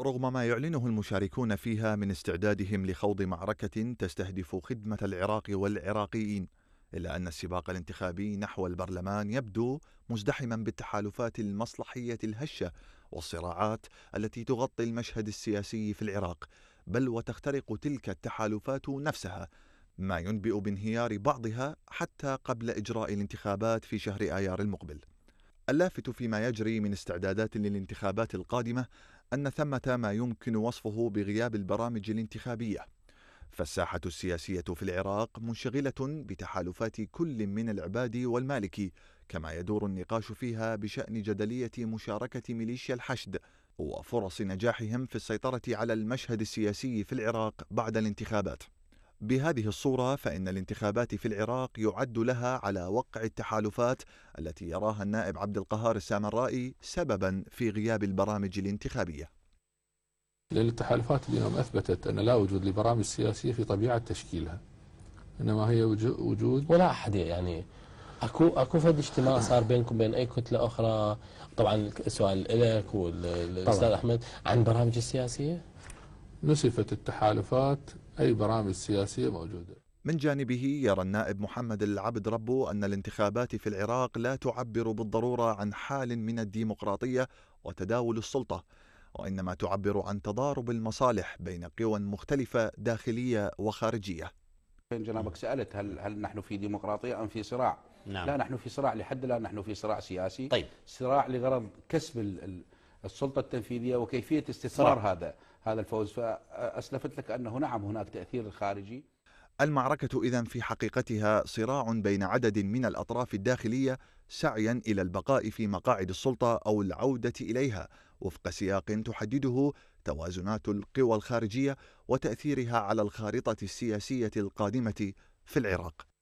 رغم ما يعلنه المشاركون فيها من استعدادهم لخوض معركة تستهدف خدمة العراق والعراقيين إلا أن السباق الانتخابي نحو البرلمان يبدو مزدحما بالتحالفات المصلحية الهشة والصراعات التي تغطي المشهد السياسي في العراق بل وتخترق تلك التحالفات نفسها ما ينبئ بانهيار بعضها حتى قبل إجراء الانتخابات في شهر آيار المقبل. اللافت فيما يجري من استعدادات للانتخابات القادمة أن ثمة ما يمكن وصفه بغياب البرامج الانتخابية. فالساحة السياسية في العراق منشغلة بتحالفات كل من العباد والمالكي كما يدور النقاش فيها بشأن جدلية مشاركة ميليشيا الحشد وفرص نجاحهم في السيطرة على المشهد السياسي في العراق بعد الانتخابات. بهذه الصورة فإن الانتخابات في العراق يعد لها على وقع التحالفات التي يراها النائب عبد القهار السامرائي سببا في غياب البرامج الانتخابية. لأن التحالفات اليوم أثبتت أن لا وجود لبرامج سياسية في طبيعة تشكيلها إنما هي وجود ولا أحد يعني أكو أكو فد اجتماع صار بينكم بين أي كتلة أخرى؟ طبعا السؤال لك والأستاذ أحمد عن برامج السياسية؟ نسفت التحالفات أي برامج سياسية موجودة من جانبه يرى النائب محمد العبد ربو أن الانتخابات في العراق لا تعبر بالضرورة عن حال من الديمقراطية وتداول السلطة وإنما تعبر عن تضارب المصالح بين قوى مختلفة داخلية وخارجية جنابك سألت هل, هل نحن في ديمقراطية أم في صراع نعم. لا نحن في صراع لحد الآن نحن في صراع سياسي طيب. صراع لغرض كسب السلطة التنفيذية وكيفية استثمار هذا هذا الفوز. فأسلفت لك أنه نعم هناك تأثير خارجي؟ المعركة إذا في حقيقتها صراع بين عدد من الأطراف الداخلية سعيا إلى البقاء في مقاعد السلطة أو العودة إليها. وفق سياق تحدده توازنات القوى الخارجية وتأثيرها على الخارطة السياسية القادمة في العراق.